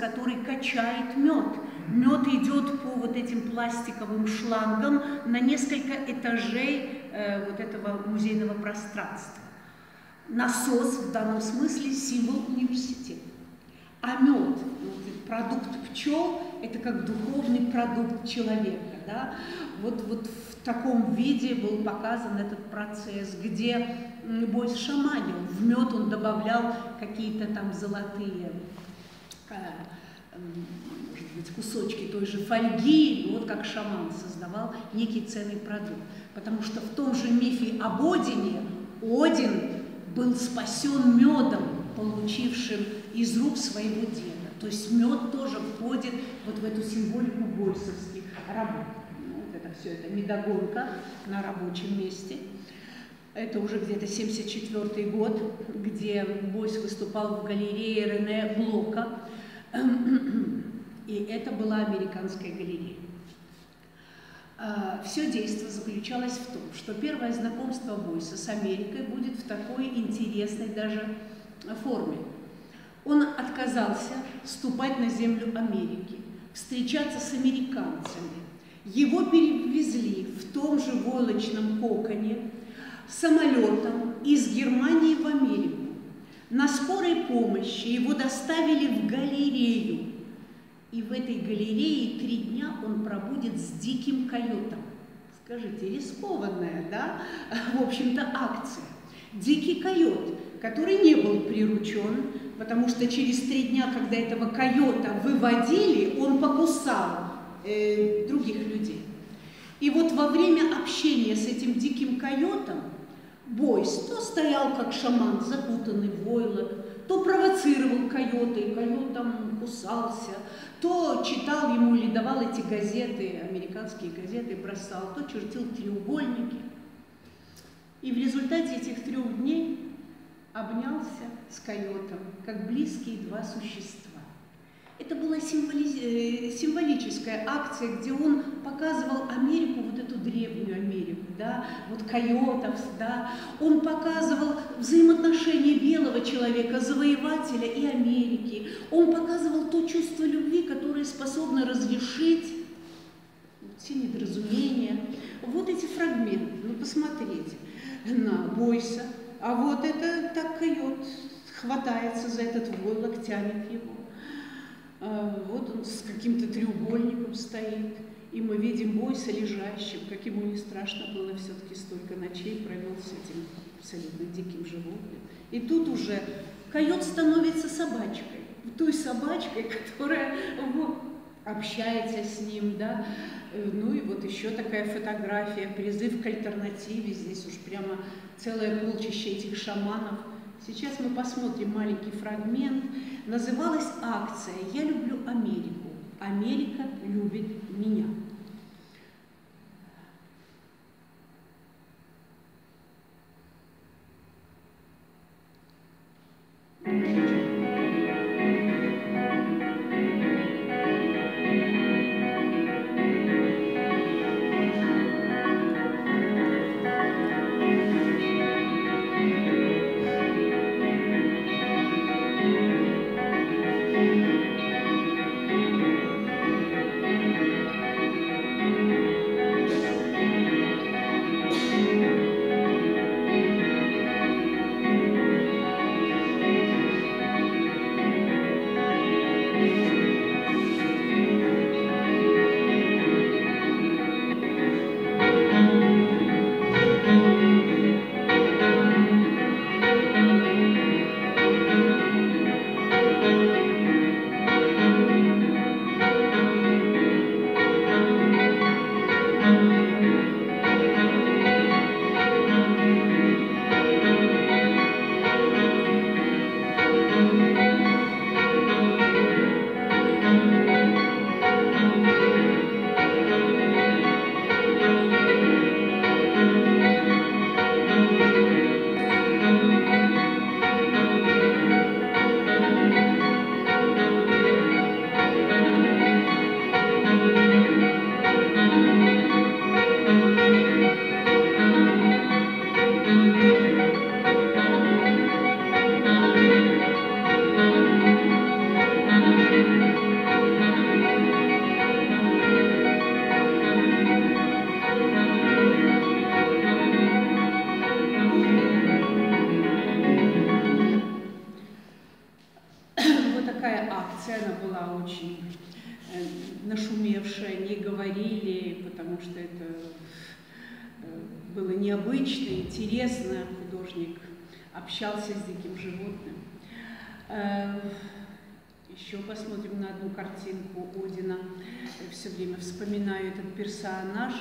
который качает мед. Мед идет по вот этим пластиковым шлангам на несколько этажей э, вот этого музейного пространства. Насос в данном смысле символ университета. А мед, продукт пчел, это как духовный продукт человека. Да? Вот, вот в таком виде был показан этот процесс, где Бойс шаманил. В мед он добавлял какие-то там золотые э, может быть, кусочки той же фольги, вот как шаман создавал некий ценный продукт. Потому что в том же мифе об Одине Один был спасен медом, получившим из рук своего деда. То есть мед тоже входит вот в эту символику бойсовских работ. Ну, вот это все, это медогонка на рабочем месте. Это уже где-то 74 год, где Бойс выступал в галерее Рене Блока. И это была американская галерея. А, Все действие заключалось в том, что первое знакомство Бойса с Америкой будет в такой интересной даже форме. Он отказался ступать на землю Америки, встречаться с американцами. Его перевезли в том же войлочном коконе самолетом из Германии в Америку. На скорой помощи его доставили в галерею. И в этой галерее три дня он пробудет с диким койотом. Скажите, рискованная, да, в общем-то, акция. Дикий койот, который не был приручен, потому что через три дня, когда этого койота выводили, он покусал э, других людей. И вот во время общения с этим диким койотом Бойс то стоял как шаман, закутанный в войлок, то провоцировал койота, и койот там кусался, то читал ему или давал эти газеты, американские газеты, бросал, то чертил треугольники. И в результате этих трех дней обнялся с койотом, как близкие два существа. Это была символи... Э, символическая акция, где он показывал Америку, вот эту древнюю Америку, да, вот койотов, да. Он показывал взаимоотношения белого человека, завоевателя и Америки. Он показывал то чувство любви, которое способно разрешить все недоразумения. Вот эти фрагменты, ну посмотрите на Бойса, а вот это так койот хватается за этот войлок, тянет его. А, вот он с каким-то треугольником стоит, и мы видим Бойса лежащим, как ему не страшно было все-таки столько ночей провел с этим абсолютно диким животным. И тут уже койот становится собачкой, той собачкой, которая вот, общается с ним, да. Ну и вот еще такая фотография, призыв к альтернативе, здесь уж прямо целое полчище этих шаманов – Сейчас мы посмотрим маленький фрагмент. Называлась акция «Я люблю Америку. Америка любит меня». Общался с диким животным. Э, еще посмотрим на одну картинку Одина. Все время вспоминаю этот персонаж,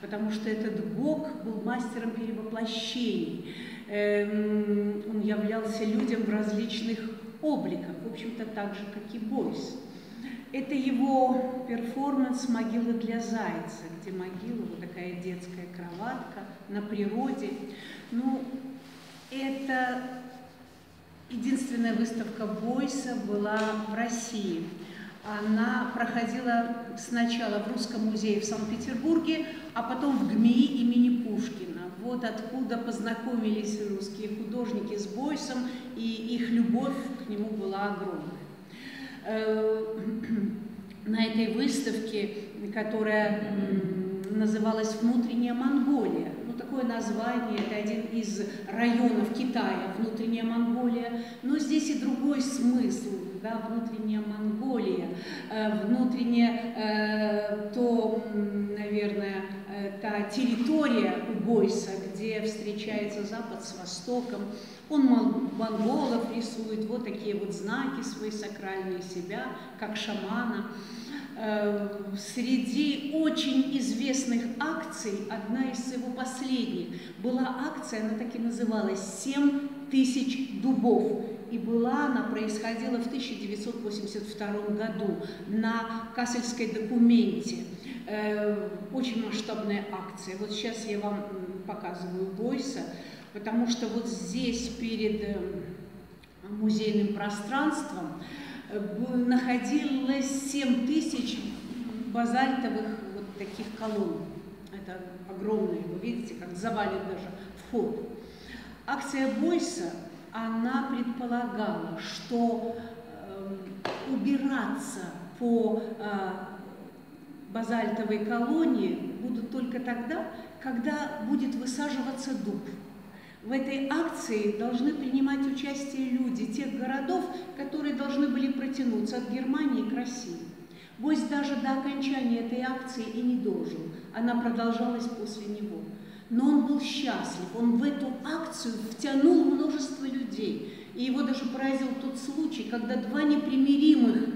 потому что этот Бог был мастером перевоплощений. Эм, он являлся людям в различных обликах, в общем-то, так же, как и Бойс. Это его перформанс «Могила для зайца», где могила, вот такая детская кроватка на природе. Ну, это единственная выставка Бойса была в России. Она проходила сначала в Русском музее в Санкт-Петербурге, а потом в ГМИ имени Пушкина. Вот откуда познакомились русские художники с Бойсом, и их любовь к нему была огромная. Э, на этой выставке, которая называлась «Внутренняя Монголия», такое название, это один из районов Китая, внутренняя Монголия, но здесь и другой смысл, да, внутренняя Монголия, э, внутренняя, э, то, наверное, э, та территория у Бойса, где встречается Запад с Востоком, он монголов рисует, вот такие вот знаки свои сакральные себя, как шамана. Э, среди очень известных акций, одна из его последних, была акция, она так и называлась «Семь тысяч дубов». И была она, происходила в 1982 году на Кассельской документе. Э, очень масштабная акция. Вот сейчас я вам показываю Бойса, потому что вот здесь перед э, музейным пространством находилось 7 тысяч базальтовых вот таких колонн. Это огромные, вы видите, как завалит даже вход. Акция Бойса, она предполагала, что э, убираться по э, базальтовой колонии будут только тогда, когда будет высаживаться дуб. В этой акции должны принимать участие люди тех городов, которые должны были протянуться от Германии к России. Вось даже до окончания этой акции и не дожил. Она продолжалась после него. Но он был счастлив, он в эту акцию втянул множество людей. И его даже поразил тот случай, когда два непримиримых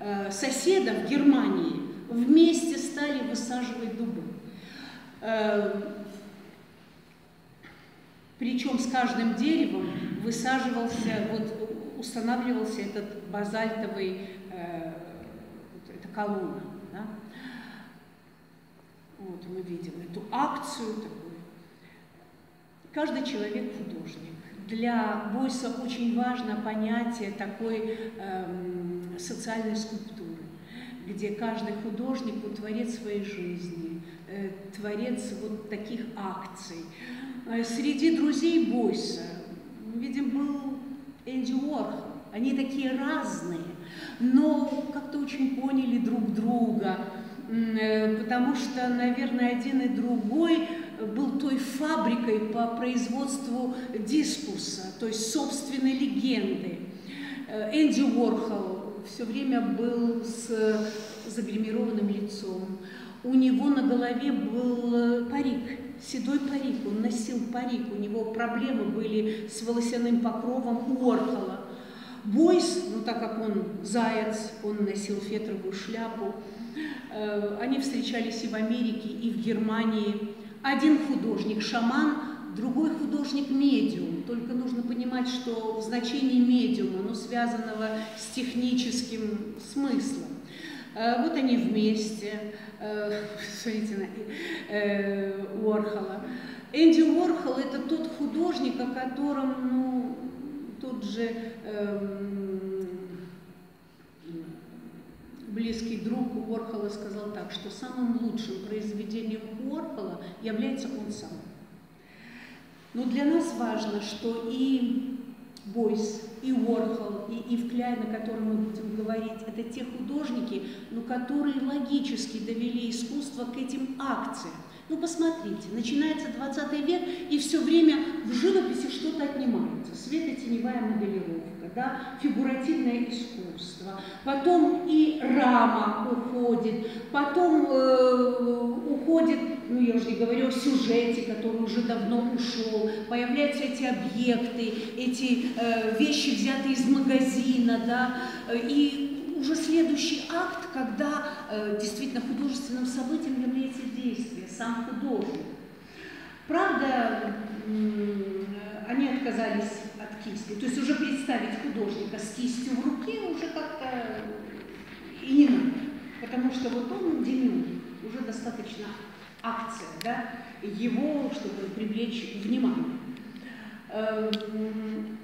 э, соседа в Германии вместе стали высаживать дубы. Э, причем с каждым деревом высаживался, вот устанавливался этот базальтовый, э, вот эта колонна. Да? Вот мы видим эту акцию такую. Каждый человек художник. Для Бойса очень важно понятие такой э, социальной скульптуры, где каждый художник творец своей жизни, э, творец вот таких акций. Э, среди друзей Бойса, видим, был Энди Уорхол. Они такие разные, но как-то очень поняли друг друга, э, потому что, наверное, один и другой был той фабрикой по производству дискурса, то есть собственной легенды. Э, Энди Уорхол все время был с загримированным лицом. У него на голове был парик, седой парик, он носил парик, у него проблемы были с волосяным покровом у Орхола. Бойс, ну так как он заяц, он носил фетровую шляпу. Э, они встречались и в Америке, и в Германии. Один художник – шаман, другой художник – медиум. Только нужно понимать, что в значении медиума, но связанного с техническим смыслом. Э, вот они вместе, э, смотрите, на э, Уорхола. Энди Уорхол – это тот художник, о котором, ну, тот же эм, близкий друг Уорхола сказал так, что самым лучшим произведением Уорхола является он сам. Но для нас важно, что и Бойс, и Уорхол, и Ив Кляйн, о котором мы будем говорить, это те художники, ну, которые логически довели искусство к этим акциям. Ну, посмотрите, начинается 20 век, и все время в живописи что-то отнимается. Светотеневая моделировка, да, фигуративное искусство, потом и рама уходит, потом э, уходит, ну я уже не говорю о сюжете, который уже давно ушел, появляются эти объекты, эти э, вещи, взятые из магазина, да, и уже следующий акт, когда э, действительно художественным событием действие, сам художник. Правда, они отказались от кисти. То есть уже представить художника с кистью в руке уже как-то и не надо. Потому что вот он демиург, уже достаточно акция, да, его, чтобы привлечь внимание. Эм,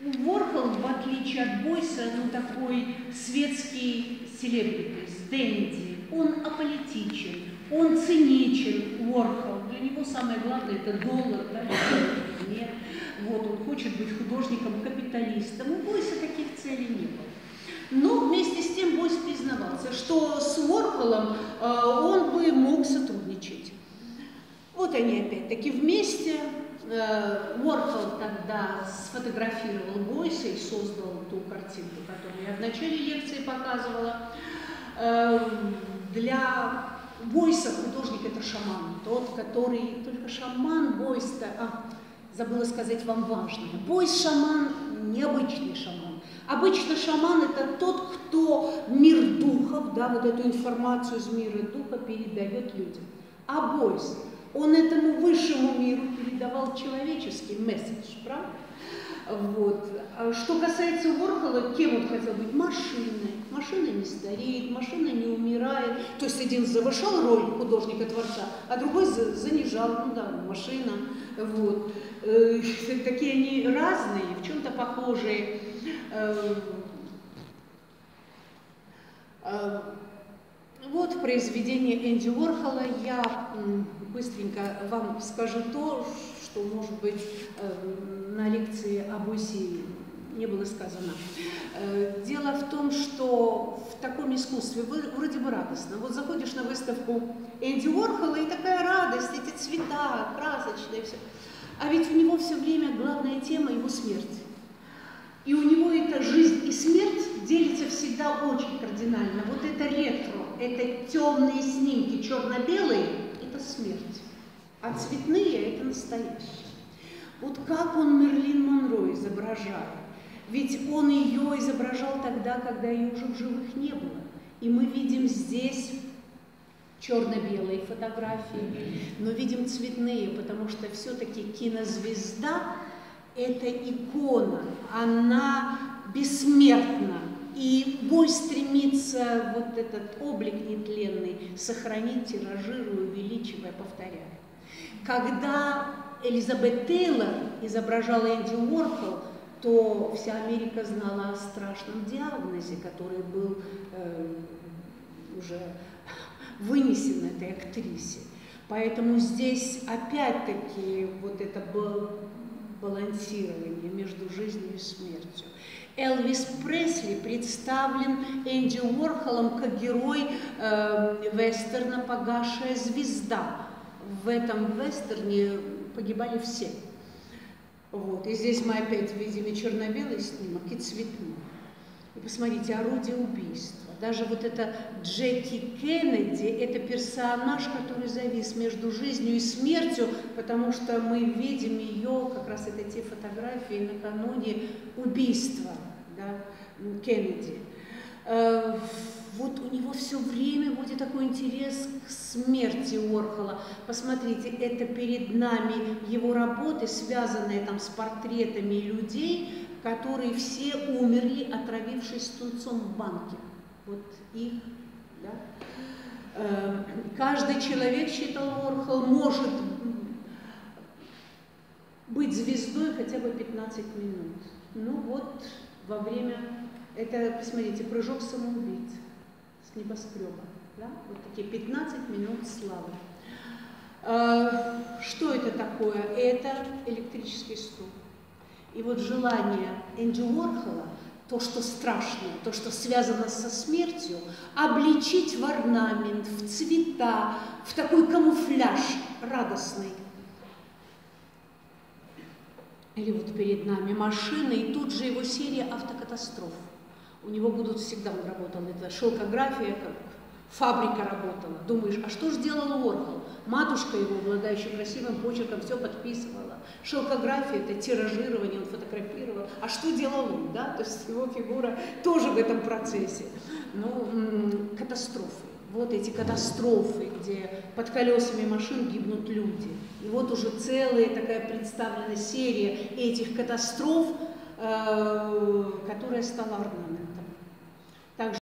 Ворхол, в отличие от Бойса, ну такой светский селебритис, дэнди, он аполитичен, он циничен, Ворхол. Для него самое главное это доллар, да, нет. Вот, он хочет быть художником-капиталистом. У Бойса таких целей не было. Но вместе с тем Бойс признавался, что с Ворхолом э, он бы мог сотрудничать. Вот они опять-таки вместе. Э, Уорхол тогда сфотографировал Бойса и создал ту картинку, которую я в начале лекции показывала. Э, для Бойса художник это шаман, тот, который только шаман Бойс, а, забыла сказать вам важное. Бойс шаман необычный шаман. Обычно шаман это тот, кто мир духов, да, вот эту информацию из мира духа передает людям. А Бойс, он этому высшему миру передавал человеческий месседж, правда? Вот. А что касается Ворхола, кем он хотел быть? Машиной. Машина не стареет, машина не умирает. То есть один завышал роль художника-творца, а другой занижал, ну да, машина. Вот. Э, такие они разные, в чем-то похожие. Э, э, вот произведение Энди Уорхола. Я быстренько вам скажу то, что, может быть, на лекции об оси не было сказано. Дело в том, что в таком искусстве вроде бы радостно. Вот заходишь на выставку Энди Уорхола, и такая радость, эти цвета, красочные, все. А ведь у него все время главная тема его смерть. И у него эта жизнь и смерть делится всегда очень кардинально. Вот это ретро, это темные снимки, черно-белые, это смерть. А цветные – это настоящее. Вот как он Мерлин Монро изображает. Ведь он ее изображал тогда, когда ее уже в живых не было. И мы видим здесь черно-белые фотографии, но видим цветные, потому что все-таки кинозвезда – это икона, она бессмертна. И бой стремится вот этот облик нетленный сохранить, тиражируя, увеличивая, повторяя. Когда Элизабет Тейлор изображала Энди Уорхол, то вся Америка знала о страшном диагнозе, который был э, уже вынесен этой актрисе. Поэтому здесь опять-таки вот это балансирование между жизнью и смертью. Элвис Пресли представлен Энди Уорхолом как герой э, вестерна «Погашая звезда». В этом вестерне погибали все. Вот. И здесь мы опять видим и черно-белый снимок, и цветной. И посмотрите, орудие убийства. Даже вот это Джеки Кеннеди, это персонаж, который завис между жизнью и смертью, потому что мы видим ее, как раз это те фотографии накануне убийства да, Кеннеди. Вот у него все время будет такой интерес к смерти Орхола. Посмотрите, это перед нами его работы, связанные там с портретами людей, которые все умерли, отравившись тунцом в банке вот их, да. Э, каждый человек, считал Орхол, может быть звездой хотя бы 15 минут. Ну вот, во время, это, посмотрите, прыжок самоубийц с небоскреба. Да? Вот такие 15 минут славы. Э, что это такое? Это электрический стул. И вот желание Энди Уорхола – то, что страшное, то, что связано со смертью, обличить в орнамент, в цвета, в такой камуфляж радостный. или вот перед нами машины, и тут же его серия автокатастроф. У него будут всегда, он работал, это шелкография, как фабрика работала. Думаешь, а что же делал Уорхол? Матушка его, обладающая красивым почерком, все подписывала. Шелкография – это тиражирование, он фотографировал. А что делал он? Да? То есть его фигура тоже в этом процессе. Ну, катастрофы. Вот эти катастрофы, где под колесами машин гибнут люди. И вот уже целая такая представлена серия этих катастроф, э, которая стала орнаментом.